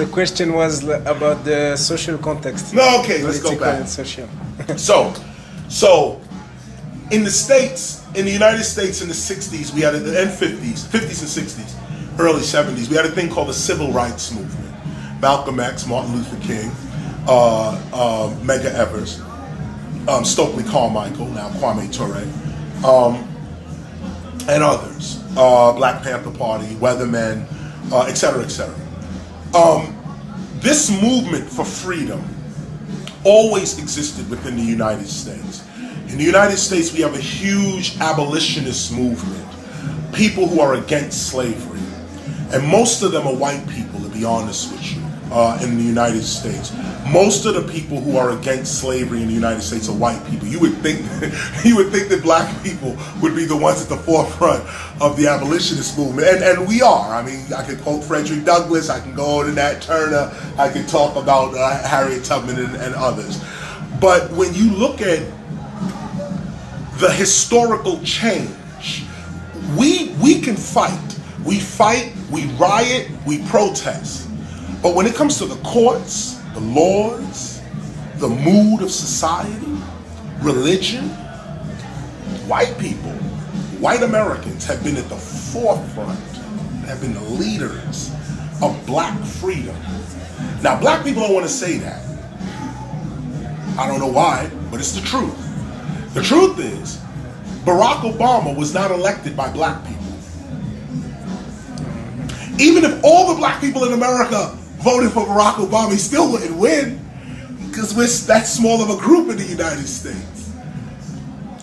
The question was about the social context. No, okay, let's go back. social. So, so in the states, in the United States, in the '60s, we had and '50s, '50s and '60s, early '70s, we had a thing called the Civil Rights Movement. Malcolm X, Martin Luther King, uh, uh, Medgar Evers, um, Stokely Carmichael, now Kwame Ture, um, and others. Uh, Black Panther Party, Weathermen, uh, et cetera, et cetera. Um, this movement for freedom always existed within the United States. In the United States, we have a huge abolitionist movement, people who are against slavery. And most of them are white people, to be honest with you, uh, in the United States. Most of the people who are against slavery in the United States are white people. You would think, you would think that black people would be the ones at the forefront of the abolitionist movement, and, and we are. I mean, I could quote Frederick Douglass, I can go on to Nat Turner, I could talk about uh, Harriet Tubman and, and others. But when you look at the historical change. We we can fight. We fight, we riot, we protest. But when it comes to the courts, the laws, the mood of society, religion, white people, white Americans have been at the forefront, have been the leaders of black freedom. Now, black people don't want to say that. I don't know why, but it's the truth. The truth is, Barack Obama was not elected by black people. Even if all the black people in America voted for Barack Obama, he still wouldn't win because we're that small of a group in the United States.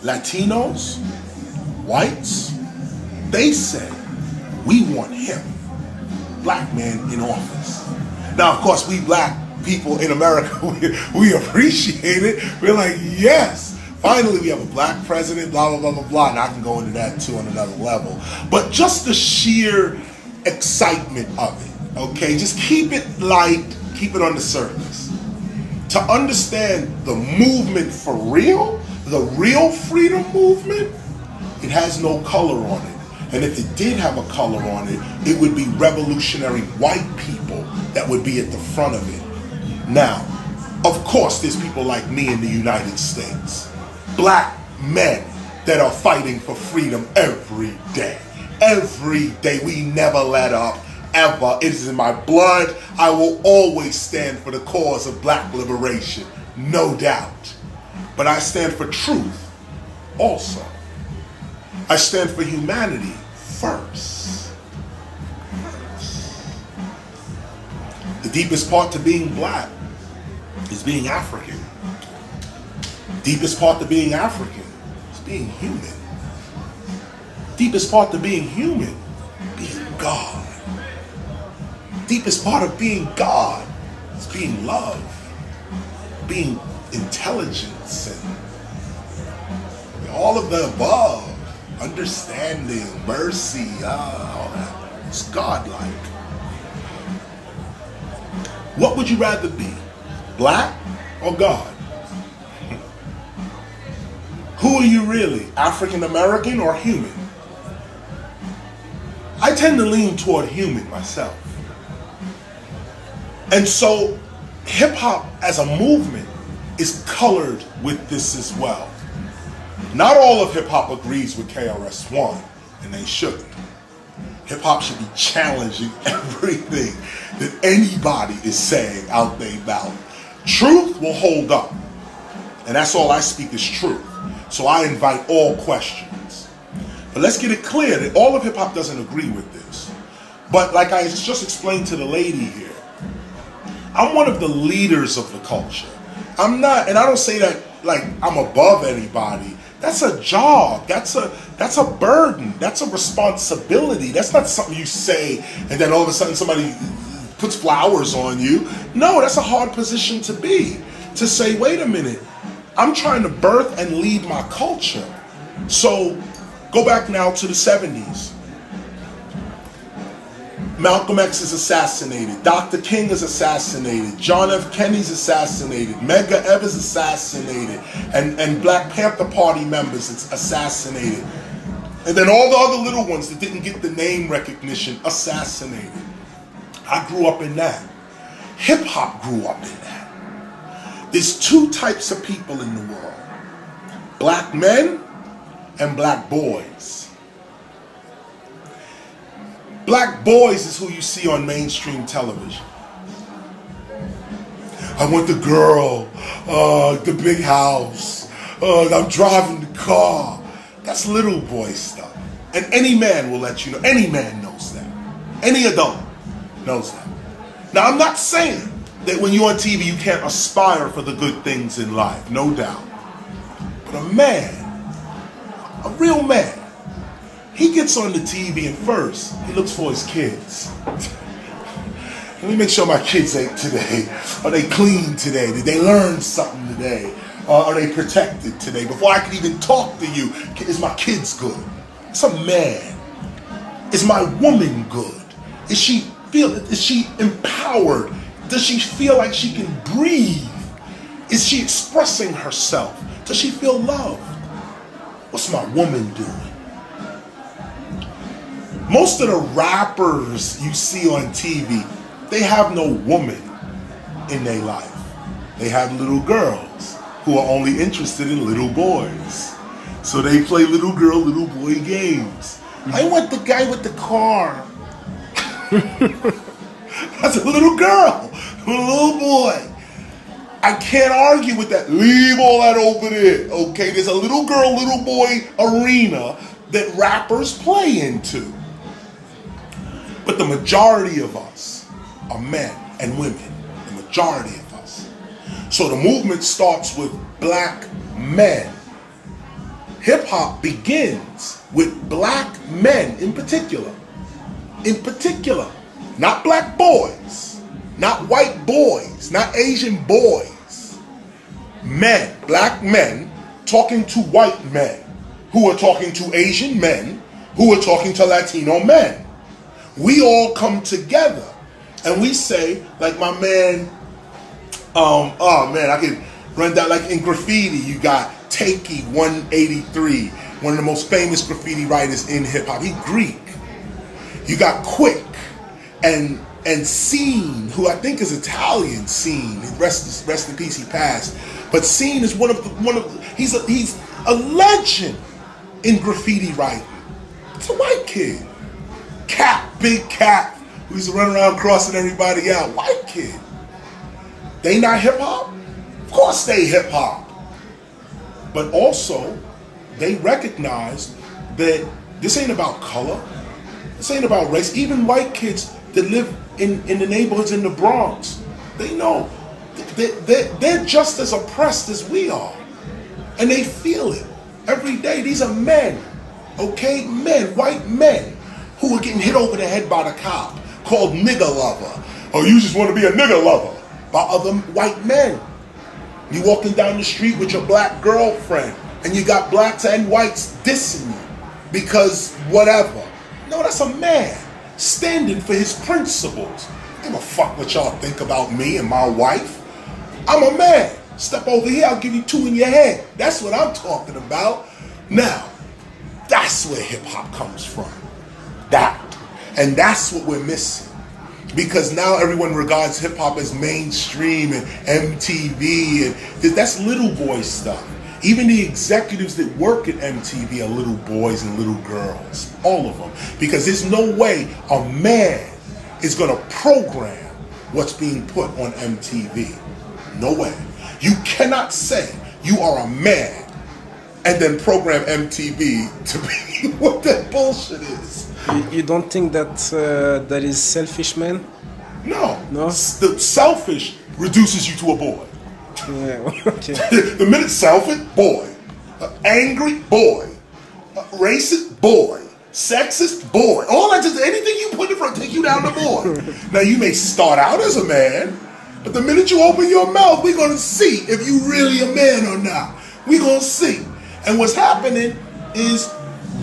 Latinos, whites, they said, we want him, black man in office. Now, of course, we black people in America, we, we appreciate it. We're like, yes, finally we have a black president, blah, blah, blah, blah, blah. And I can go into that too on another level. But just the sheer excitement of it, okay? Just keep it light, keep it on the surface. To understand the movement for real, the real freedom movement, it has no color on it. And if it did have a color on it, it would be revolutionary white people that would be at the front of it. Now, of course, there's people like me in the United States, black men that are fighting for freedom every day. Every day. We never let up, ever. It is in my blood. I will always stand for the cause of black liberation, no doubt. But I stand for truth also. I stand for humanity first. The deepest part to being black is being African. Deepest part to being African is being human. Deepest part to being human, being God. Deepest part of being God is being love, being intelligence, and all of the above understanding, mercy, ah, all that. It's godlike. What would you rather be, black or God? Who are you really, African American or human? I tend to lean toward human myself. And so, hip hop as a movement is colored with this as well. Not all of hip hop agrees with KRS One, and they shouldn't. Hip hop should be challenging everything that anybody is saying out there about. Truth will hold up, and that's all I speak is truth. So I invite all questions. But let's get it clear that all of hip hop doesn't agree with this. But like I just explained to the lady here, I'm one of the leaders of the culture. I'm not, and I don't say that like I'm above anybody. That's a job. That's a that's a burden. That's a responsibility. That's not something you say and then all of a sudden somebody puts flowers on you. No, that's a hard position to be. To say, wait a minute, I'm trying to birth and lead my culture. So go back now to the 70s. Malcolm X is assassinated. Dr. King is assassinated. John F. Kennedy's assassinated. Medgar Evers is assassinated. And, and Black Panther Party members is assassinated. And then all the other little ones that didn't get the name recognition assassinated. I grew up in that. Hip hop grew up in that. There's two types of people in the world black men and black boys. Black boys is who you see on mainstream television. I want the girl, uh, the big house, uh, I'm driving the car. That's little boy stuff. And any man will let you know, any man knows that. Any adult knows that. Now, I'm not saying that when you're on TV, you can't aspire for the good things in life, no doubt. But a man, a real man, he gets on the TV and first, he looks for his kids. Let me make sure my kids ate today. Are they clean today? Did they learn something today? Uh, are they protected today? Before I can even talk to you, is my kids good? It's a man. Is my woman good? Is she feel? Is she empowered? Does she feel like she can breathe? Is she expressing herself? Does she feel loved? What's my woman doing? Most of the rappers you see on TV, they have no woman in their life. They have little girls who are only interested in little boys. So they play little girl, little boy games. I want the guy with the car. That's a little girl, a little boy. I can't argue with that. Leave all that over there. Okay, there's a little girl, little boy arena that rappers play into. But the majority of us are men and women. The majority of us. So the movement starts with black men. Hip hop begins with black men in particular. In particular, not black boys, not white boys, not Asian boys. Men, black men, talking to white men who are talking to Asian men who are talking to Latino men. We all come together and we say, like my man, um, oh man, I can run that like in graffiti, you got Taki 183, one of the most famous graffiti writers in hip hop. He Greek. You got Quick and and Seen, who I think is Italian. Seen, rest rest in peace, he passed. But Seen is one of the one of the, he's a he's a legend in graffiti writing. It's a white kid, Cap, big Cap, who used to run around crossing everybody out. White kid. They not hip hop? Of course they hip hop. But also, they recognize that this ain't about color. This ain't about race. Even white kids that live in, in the neighborhoods in the Bronx, they know they, they, they're just as oppressed as we are. And they feel it every day. These are men, okay? Men, white men, who are getting hit over the head by the cop, called nigger lover. Or you just want to be a nigger lover by other white men. You walking down the street with your black girlfriend, and you got blacks and whites dissing you because whatever. No, that's a man standing for his principles. Give a fuck what y'all think about me and my wife. I'm a man. Step over here, I'll give you two in your head. That's what I'm talking about. Now, that's where hip hop comes from. And that's what we're missing. Because now everyone regards hip hop as mainstream and MTV, and that's little boy stuff. Even the executives that work at MTV are little boys and little girls, all of them. Because there's no way a man is going to program what's being put on MTV. No way. You cannot say you are a man and then program MTV to be what that bullshit is. You, you don't think that uh, that is selfish, man? No. No? The selfish reduces you to a boy. Yeah, okay. the minute selfish, boy. Uh, angry, boy. Uh, racist, boy. Sexist, boy. All that just anything you put in front take you down the boy. now you may start out as a man, but the minute you open your mouth, we're gonna see if you really a man or not. We're gonna see. And what's happening is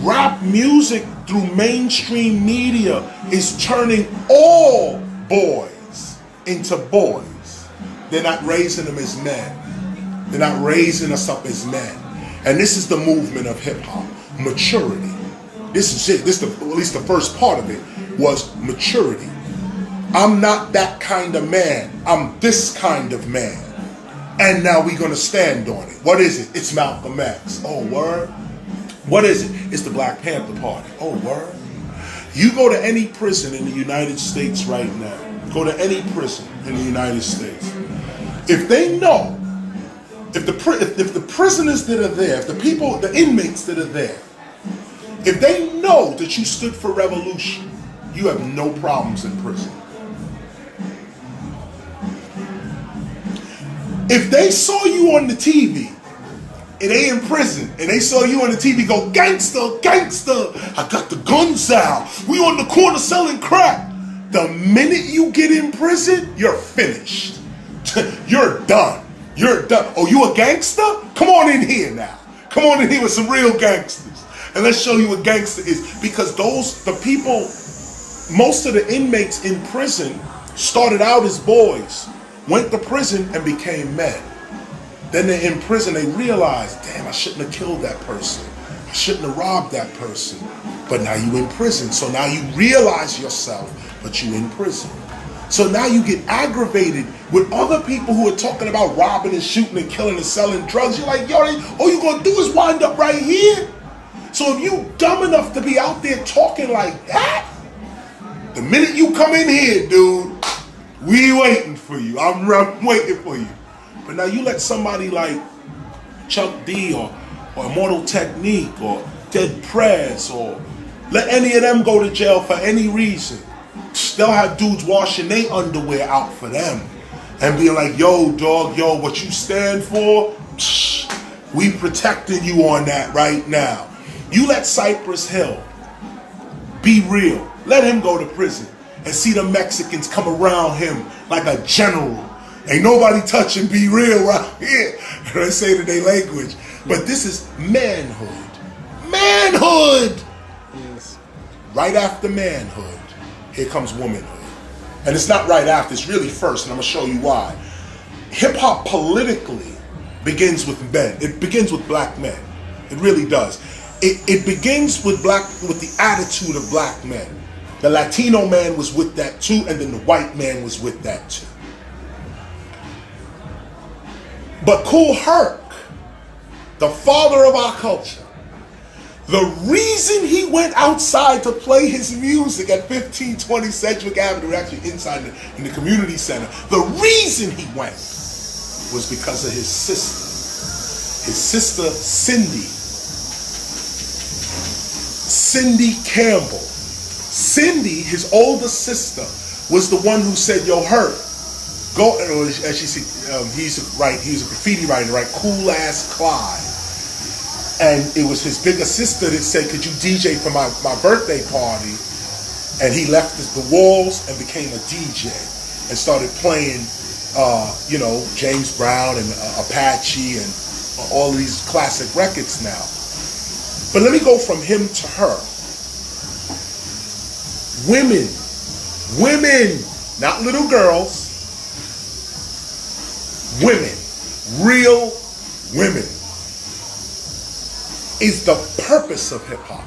rap music through mainstream media is turning all boys into boys. They're not raising them as men. They're not raising us up as men. And this is the movement of hip hop, maturity. This is it. This is the, at least the first part of it was maturity. I'm not that kind of man. I'm this kind of man. And now we're going to stand on it. What is it? It's Malcolm X. Oh, word. What is it? It's the Black Panther Party. Oh, word. You go to any prison in the United States right now, go to any prison in the United States. If they know, if the, if, if the prisoners that are there, if the people, the inmates that are there, if they know that you stood for revolution, you have no problems in prison. If they saw you on the TV and they in prison and they saw you on the TV go, gangster, gangster, I got the guns out. We on the corner selling crack. The minute you get in prison, you're finished. you're done. You're done. Oh, you a gangster? Come on in here now. Come on in here with some real gangsters. And let's show you what gangster is. Because those, the people, most of the inmates in prison started out as boys, went to prison and became men. Then they're in prison, they realize, damn, I shouldn't have killed that person. I shouldn't have robbed that person. But now you in prison. So now you realize yourself, but you in prison. So now you get aggravated with other people who are talking about robbing and shooting and killing and selling drugs. You're like, yo, all you gonna do is wind up right here. So if you dumb enough to be out there talking like that, the minute you come in here, dude, we waiting for you. I'm, I'm waiting for you. But now you let somebody like Chuck D or, or Immortal Technique or Dead Prez or let any of them go to jail for any reason. They'll have dudes washing their underwear out for them and be like, yo, dog, yo, what you stand for, we protecting you on that right now. You let Cypress Hill B-Real. Let him go to prison and see the Mexicans come around him like a general Ain't nobody touching B-Real right here. They say it in their language. But this is manhood. Manhood! Yes. Right after manhood, here comes womanhood. And it's not right after, it's really first, and I'm gonna show you why. Hip hop politically begins with men. It begins with black men. It really does. It, it begins with black with the attitude of black men. The Latino man was with that too, and then the white man was with that too. But Kool Herc, the father of our culture, the reason he went outside to play his music at 1520 Sedgwick Avenue, actually inside the, in the community center, the reason he went was because of his sister. His sister, Cindy. Cindy Campbell. Cindy, his older sister, was the one who said, Yo, Herc, go, as she said, um, he used to write, he was a graffiti writer, write Cool Ass Clyde. And it was his bigger sister that said, could you DJ for my, my birthday party? And he left the walls and became a DJ and started playing, uh, you know, James Brown and uh, Apache and all these classic records now. But let me go from him to her. Women, women, not little girls, women, real women, is the purpose of hip hop,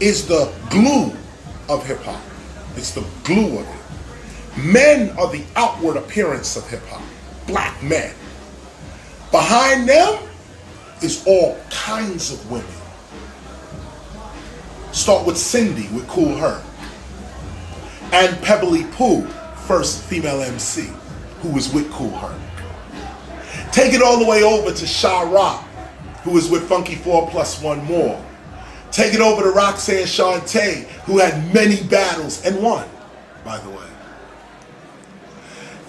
is the glue of hip hop. It's the glue of it. Men are the outward appearance of hip hop, black men. Behind them is all kinds of women. Start with Cindy with Cool Her And Pebblee Poo, first female MC, who was with Cool Herc. Take it all the way over to Sha Rock, who was with Funky 4 Plus One More. Take it over to Roxanne Shante, who had many battles and won, by the way.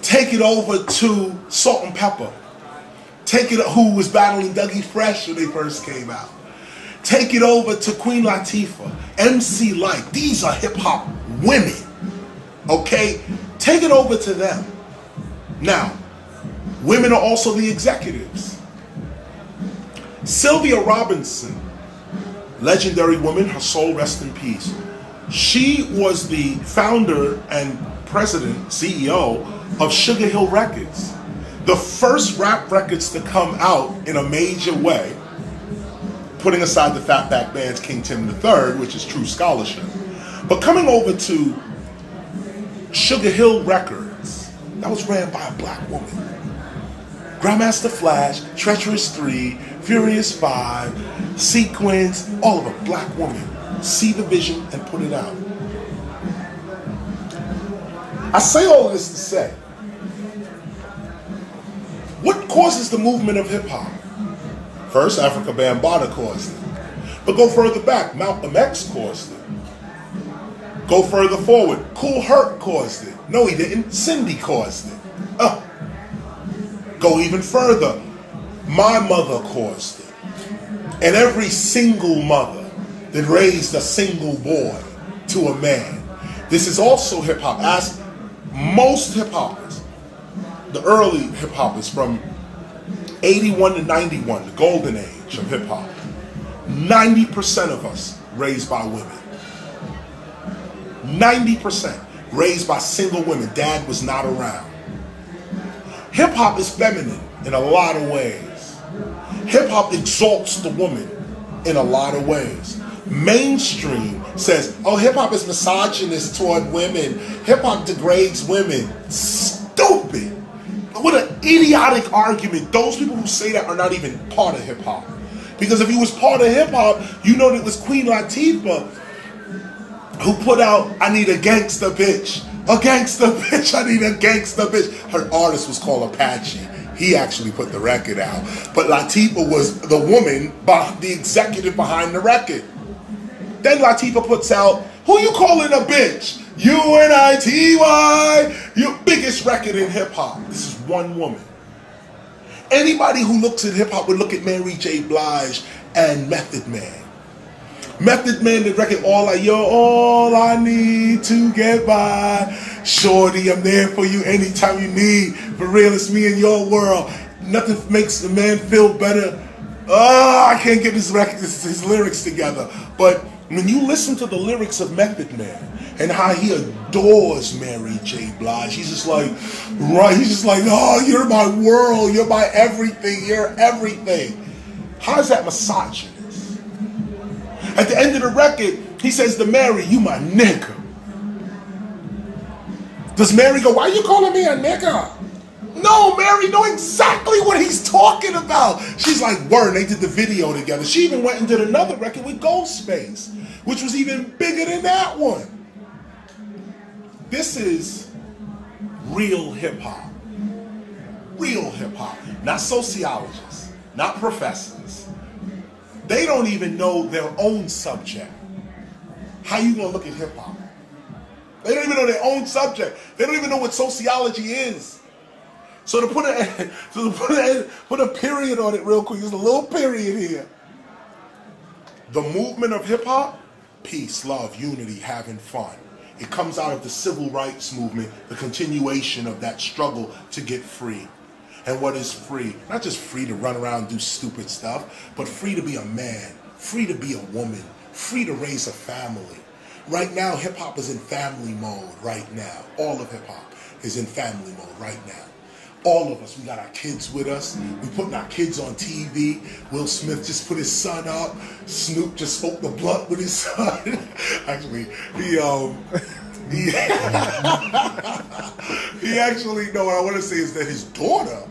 Take it over to Salt-N-Pepa. Take it who was battling Dougie Fresh when they first came out. Take it over to Queen Latifah, MC Lyte. These are hip hop women. Okay? Take it over to them. Now, Women are also the executives. Sylvia Robinson, legendary woman, her soul rest in peace. She was the founder and president, CEO of Sugar Hill Records. The first rap records to come out in a major way, putting aside the Fatback Band's King Tim III, which is true scholarship. But coming over to Sugar Hill Records. That was ran by a black woman. Grandmaster Flash, Treacherous 3, Furious 5, Sequence, all of a black woman. See the vision and put it out. I say all this to say, what causes the movement of hip hop? First, Afrika Bambaataa caused it. But go further back, Malcolm X caused it. Go further forward, Kool Herc caused it. No, he didn't. Cindy caused it. Uh, go even further, my mother caused it. And every single mother that raised a single boy to a man. This is also hip hop. Ask most hip hoppers, the early hip hoppers from 81 to 91, the golden age of hip hop. 90% of us raised by women. 90% raised by single women. Dad was not around. Hip hop is feminine in a lot of ways. Hip hop exalts the woman in a lot of ways. Mainstream says, oh, hip hop is misogynist toward women. Hip hop degrades women. Stupid. What an idiotic argument. Those people who say that are not even part of hip hop. Because if you was part of hip hop, you know that it was Queen Latifah who put out I Need a Gangsta Bitch. A gangsta bitch, I need a gangsta bitch. Her artist was called Apache. He actually put the record out. But Latifah was the woman, the executive behind the record. Then Latifah puts out, who you calling a bitch? U-N-I-T-Y. Your biggest record in hip hop. This is one woman. Anybody who looks at hip hop would look at Mary J. Blige and Method Man. Method Man, the record, all I, you're all I need to get by. Shorty, I'm there for you anytime you need. For real, it's me in your world. Nothing makes a man feel better. Oh, I can't get his record, his, his lyrics together. But when you listen to the lyrics of Method Man and how he adores Mary J. Blige, he's just like, right, he's just like, oh, you're my world, you're my everything, you're everything. How is that misogyny? At the end of the record, he says to Mary, you my nigga. Does Mary go, why are you calling me a nigga? No, Mary know exactly what he's talking about. She's like, word, they did the video together. She even went and did another record with Gold Ghostface, which was even bigger than that one. This is real hip hop. Real hip hop. Not sociologists, not professors they don't even know their own subject. How you gonna look at hip hop? They don't even know their own subject. They don't even know what sociology is. So to put a so to put a, put a period on it real quick, there's a little period here. The movement of hip hop, peace, love, unity, having fun. It comes out of the civil rights movement, the continuation of that struggle to get free and what is free. Not just free to run around and do stupid stuff, but free to be a man, free to be a woman, free to raise a family. Right now, hip hop is in family mode right now. All of hip hop is in family mode right now. All of us, we got our kids with us. We're putting our kids on TV. Will Smith just put his son up. Snoop just spoke the blunt with his son. Actually, he um he, he actually no. What I want to say is that his daughter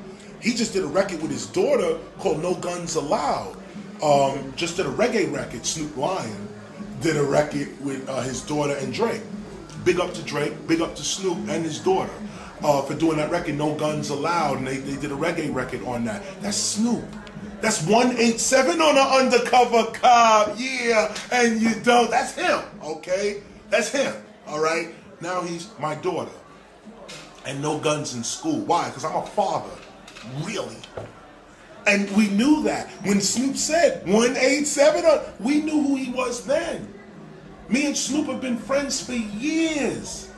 he just did a record with his daughter called No Guns Allowed. Um, just did a reggae record. Snoop Lion did a record with uh, his daughter and Drake. Big up to Drake, big up to Snoop and his daughter uh, for doing that record, No Guns Allowed. And they, they did a reggae record on that. That's Snoop. That's 187 on an undercover cop. Yeah, and you don't. That's him, okay? That's him, all right? Now he's my daughter. And no guns in school. Why? Because I'm a father. Really? And we knew that. When Snoop said 187, uh, we knew who he was then. Me and Snoop have been friends for years.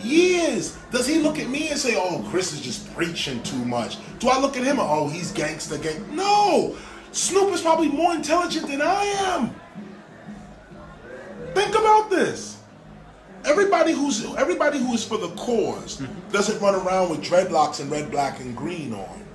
Years. Does he look at me and say, oh, Kris is just preaching too much? Do I look at him and, oh, he's gangster gang? No. Snoop is probably more intelligent than I am. Think about this. Everybody who's everybody who is for the cause mm-hmm. doesn't run around with dreadlocks and red, black, and green on.